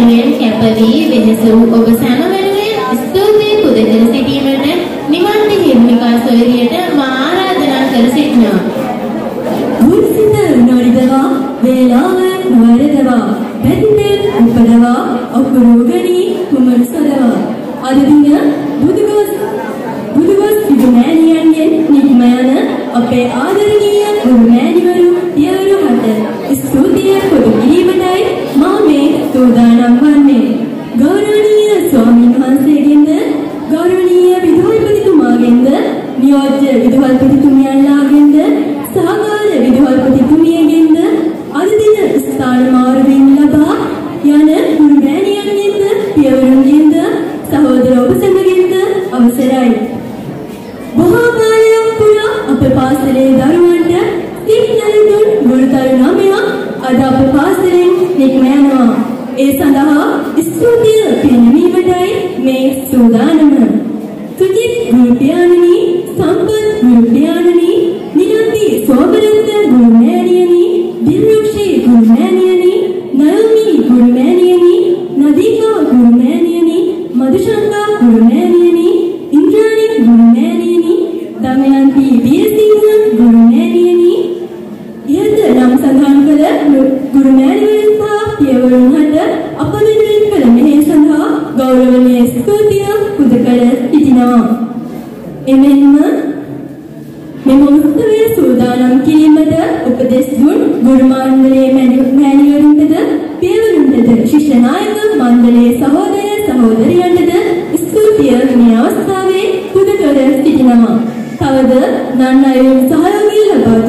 වෙනුවෙන් කැප වී වෙනස වූ ඔබ සැම වෙනුවෙන් ස්තුතියි පුදකර සිටීමට නිවන් හිමිකා සොයරියට මා ආරාධනා කර සිටිනවා. මුල්සිත නොරිදවා වේලාව නොවරදවා පැතිතෙල් උපදවා අකුරුගණී කුමරු සදවා අද දින බුදුගොස් බුදුගොස් සිදුමෑණියන්ගෙන් නික්ම යන අපේ ආදරණීය ගුරු මෑණිවරු පියවරු හට ස්තුතිය පුදුකි නියෝජ්‍ය විදුහල්පතිතුමියන්ලාගෙන්ද සහකාර විදුහල්පතිතුමියගෙන්ද අද දින ස්ථාන මාරුවෙන් ලබා යන ගුරුමෑණියන්ගෙන්ද පියවරුන්ගෙන්ද සහෝදර ඔබ සැමගෙන්ද අවසරයි බොහෝ කාලයක් පුරා අප පාසලේ දරුවන්ට සිංහලතුන් ගුරුතරු නමයක් අද අප පාසලෙන් නික්ම යනවා. ඒ සඳහා ස්තුතිය ගුරු මෑණියනි, ඉන්ද්‍රාණි ගුරු මෑණියනි, දමයන්ති වියසිංහ ගුරු මෑණියනි, ඉහත නම් සඳහන් කළ ගුරු මෑණිවරුන් සහ පියවරුන් හට අප වෙනුවෙන් කළ මෙහෙය සඳහා ගෞරවනීය ස්තුතිය පුද කර සිටිනවා. එමෙන්ම මෙම උත්සවය සූදානම් කිරීමට උපදෙස් දුන් ගුරු මණ්ඩලයේ මෑණිවරුන්ටද පියවරුන්ටද ශිෂ්‍ය නායක මණ්ඩලයේ සහෝදර සහෝදරියන්ටද පියර්ණිය අවස්ථාවේ පුද තොරන් සිටිනවා. කවද නන් අයුන් සහයෝගය ලබා